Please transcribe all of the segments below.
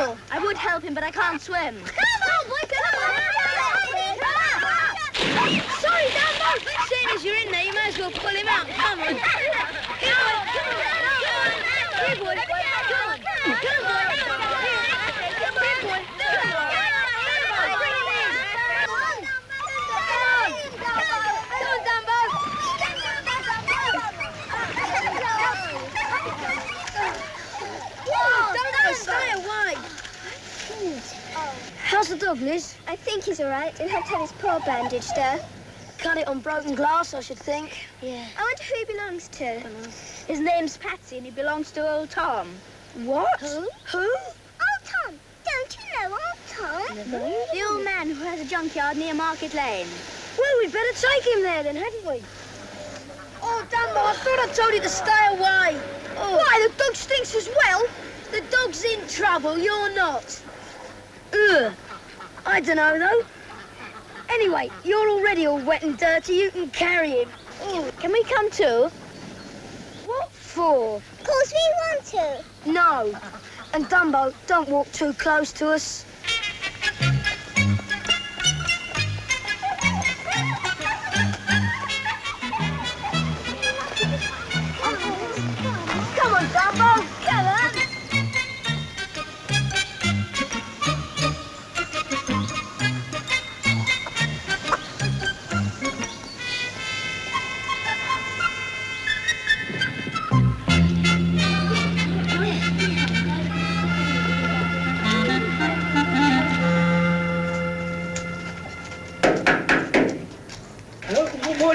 He's trouble. I would help him, but I can't swim. Come on, boy, come on. Sorry, Dumbo. Seeing as you're in there, you may as well pull him out. Come on. Come on, come on, come on. Here, boy. Come on. Come on, boy. Here. Here, boy. Come on. Bring him in. Come on. Come on, Dumbo. Dumbo, stay away. How's the dog, Liz? I think he's all right. He'll have to have his paw bandaged, though. Cut it on broken glass, I should think. Yeah. I wonder who he belongs to. His name's Patsy and he belongs to old Tom. What? Who? Who? Old Tom. Don't you know Old Tom? No. The old man who has a junkyard near Market Lane. Well, we'd better take him there then, hadn't we? Oh, Dumbo, I thought I told you to stay away. Oh. Why, the dog stinks as well? The dog's in trouble, you're not. Ugh. I don't know, though. Anyway, you're already all wet and dirty. You can carry him. Oh. Can we come too? What for? Of course we want to. No. And Dumbo, don't walk too close to us.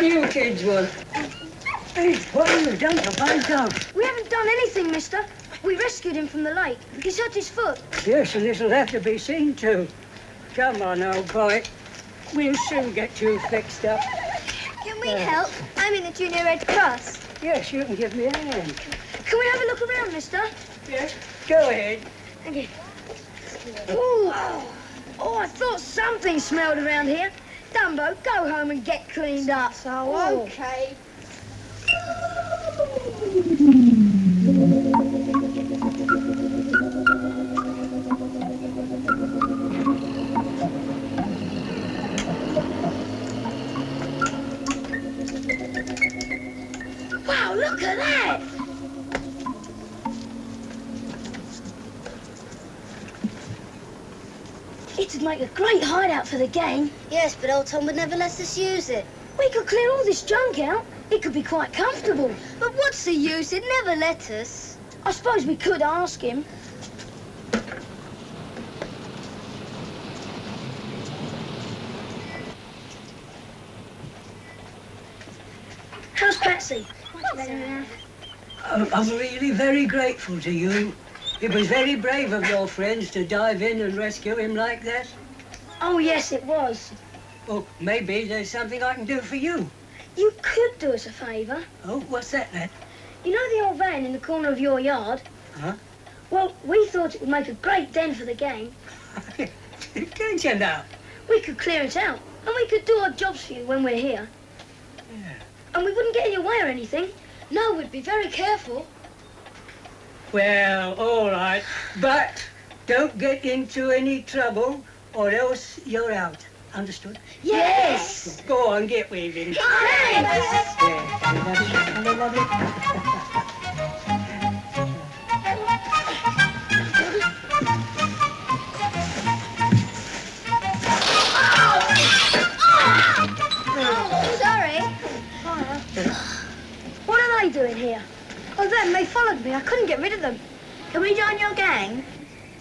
You kids want? Hey, what have you done to my dog? We haven't done anything, mister. We rescued him from the lake. He's hurt his foot. Yes, and this'll have to be seen to. Come on, old boy. We'll soon get you fixed up. Can we Yeah. help? I'm in the Junior Red Cross. Yes, you can give me a hand. Can we have a look around, mister? Yes, go ahead. Thank you. Ooh. Oh, I thought something smelled around here. Dumbo, go home and get cleaned up. So, oh. okay. Wow, look at that! It'd make a great hideout for the gang. Yes, but old Tom would never let us use it. We could clear all this junk out. It could be quite comfortable. But what's the use? He'd never let us. I suppose we could ask him. How's Patsy? I'm, I'm really very grateful to you. It was very brave of your friends to dive in and rescue him like that. Oh, yes, it was. Well, maybe there's something I can do for you. You could do us a favour. Oh, what's that, lad? You know the old van in the corner of your yard? Huh? Well, we thought it would make a great den for the gang. Don't you know? We could clear it out, and we could do our jobs for you when we're here. Yeah. And we wouldn't get in your way or anything. No, we'd be very careful. Well, all right. But don't get into any trouble or else you're out. Understood? Yes! Go on, get weaving. Thanks! Sorry. What are they doing here? Oh, them, they followed me. I couldn't get rid of them. Can we join your gang?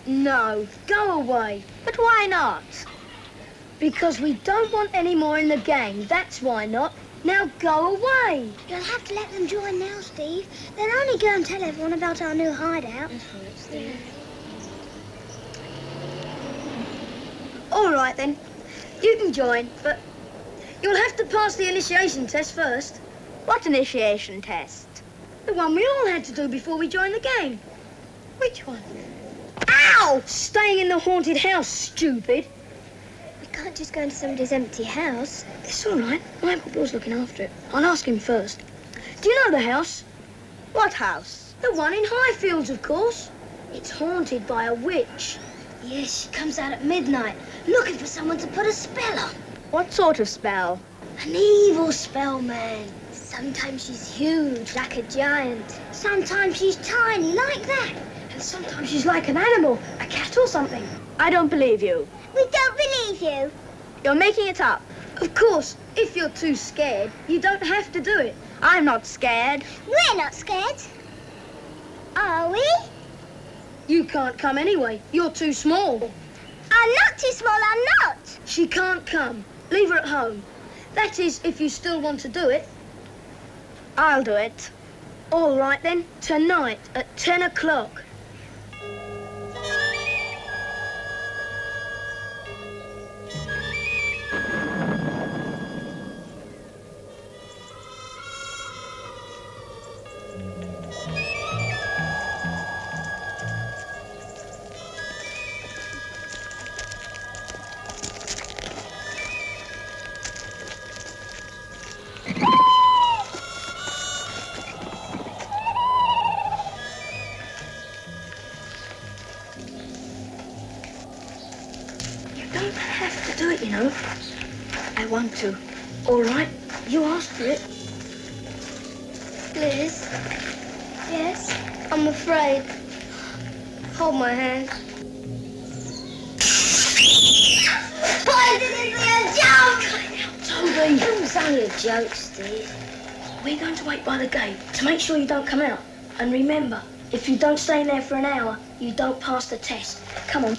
No, go away. But why not? Because we don't want any more in the gang. That's why not. Now go away. You'll have to let them join now, Steve. Then only go and tell everyone about our new hideout. All right, then. You can join, but you'll have to pass the initiation test first. What initiation test? The one we all had to do before we joined the gang. Which one? Ow! Staying in the haunted house, stupid. We can't just go into somebody's empty house. It's all right. My Uncle Bill's looking after it. I'll ask him first. Do you know the house? What house? The one in Highfields, of course. It's haunted by a witch. Yes, she comes out at midnight, looking for someone to put a spell on. What sort of spell? An evil spell, man. Sometimes she's huge, like a giant. Sometimes she's tiny, like that. And sometimes she's like an animal, a cat or something. I don't believe you. We don't believe you. You're making it up. Of course, if you're too scared, you don't have to do it. I'm not scared. We're not scared. Are we? You can't come anyway. You're too small. I'm not too small, I'm not. She can't come. Leave her at home. That is, if you still want to do it. I'll do it. All right then, tonight at 10 o'clock. Want to. All right, you asked for it. Liz? Yes? I'm afraid. Hold my hand. Why didn't you jump? Toby, It was only a joke, Steve. we're going to wait by the gate to make sure you don't come out. And remember, if you don't stay in there for an hour, you don't pass the test. Come on.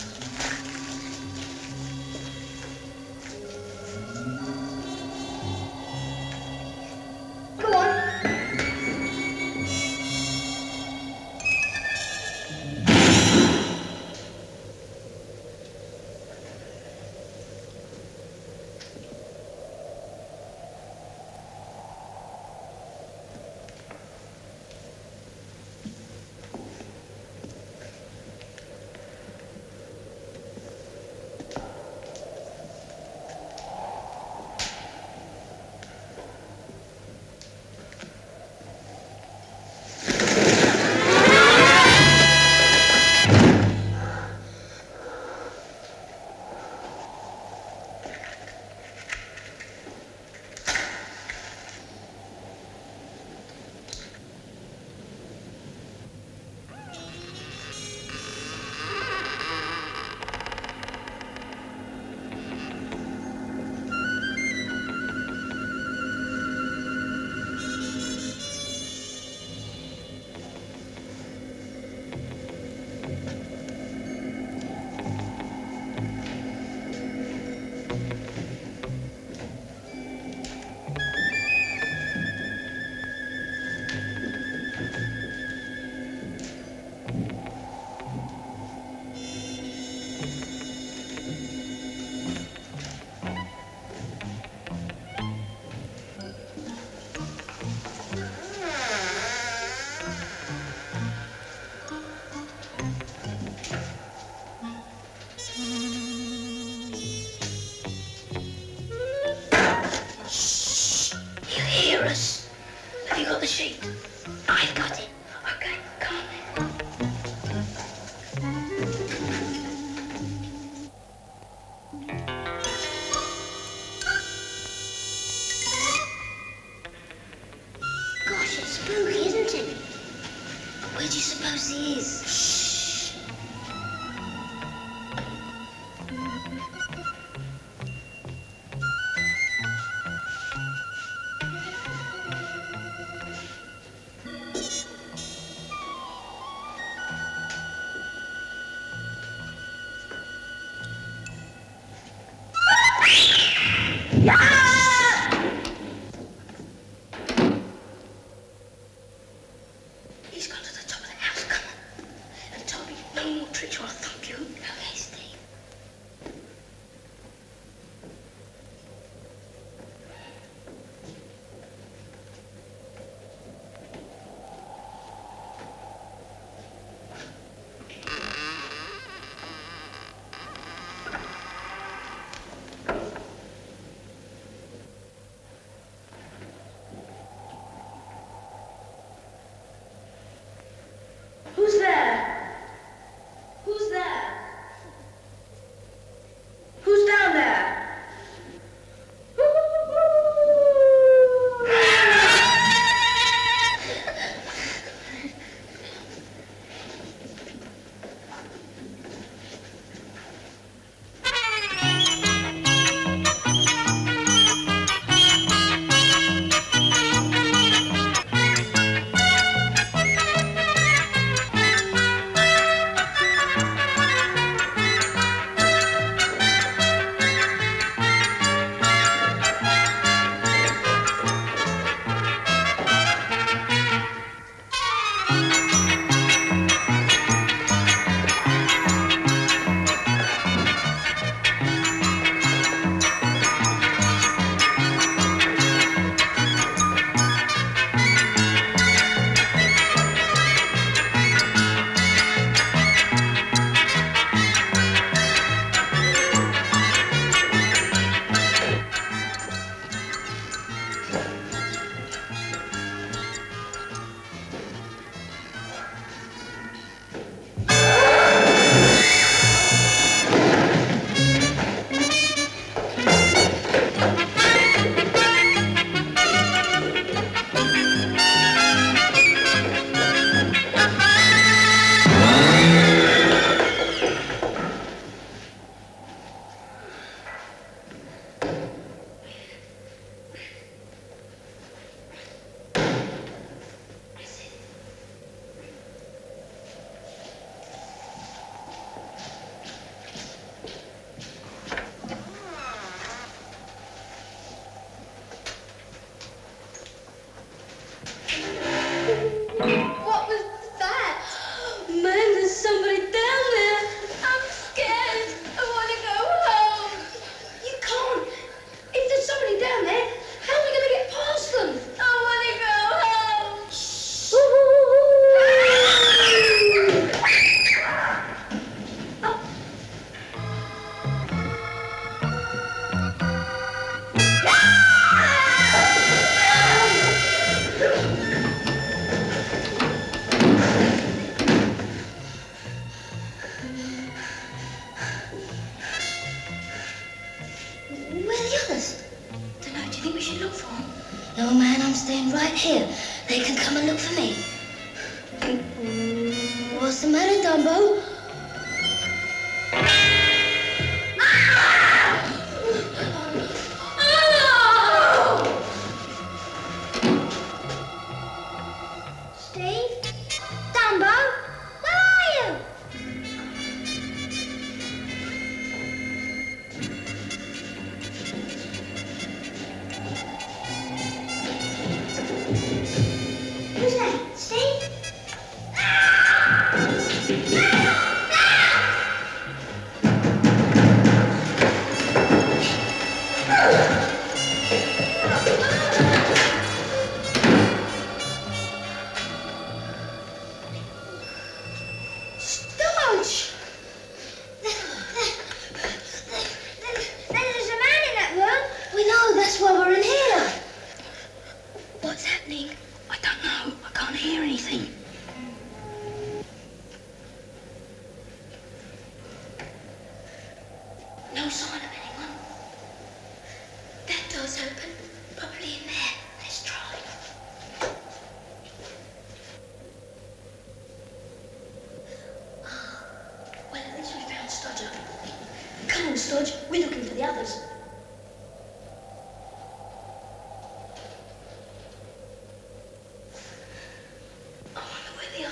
Sheet? I've got it.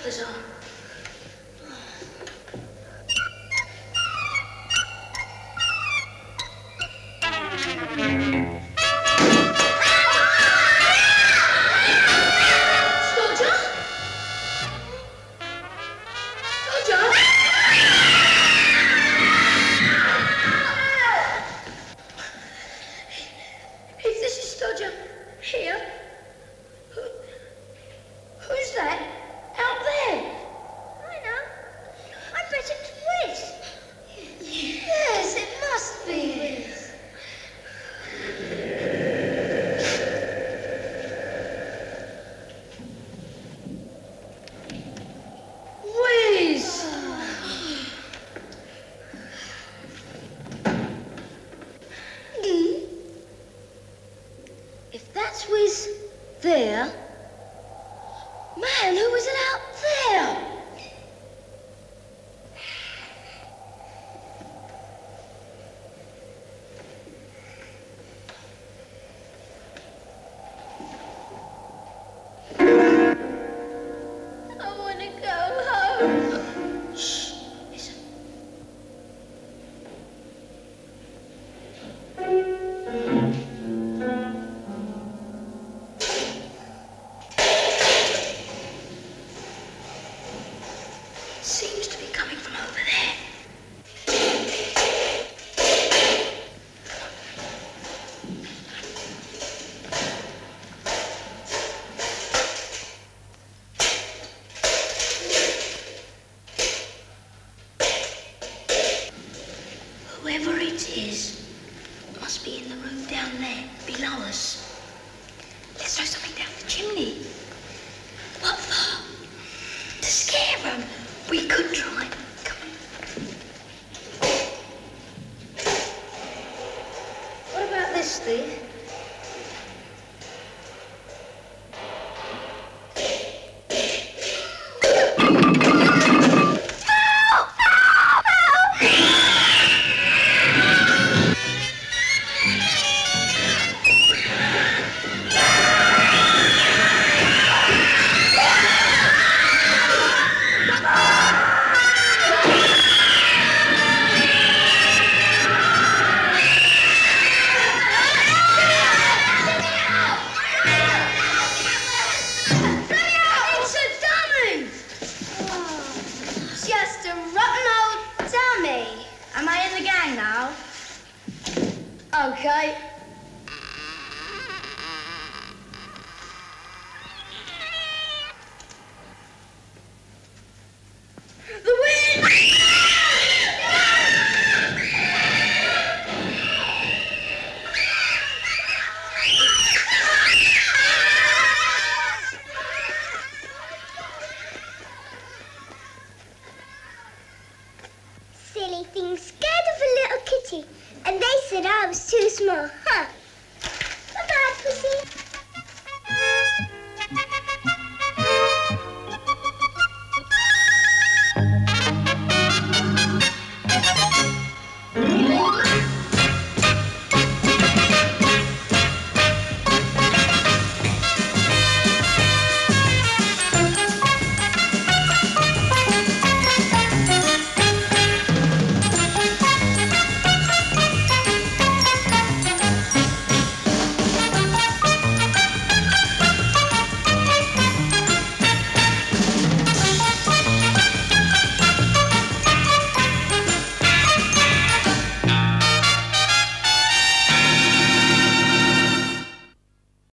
Wonder where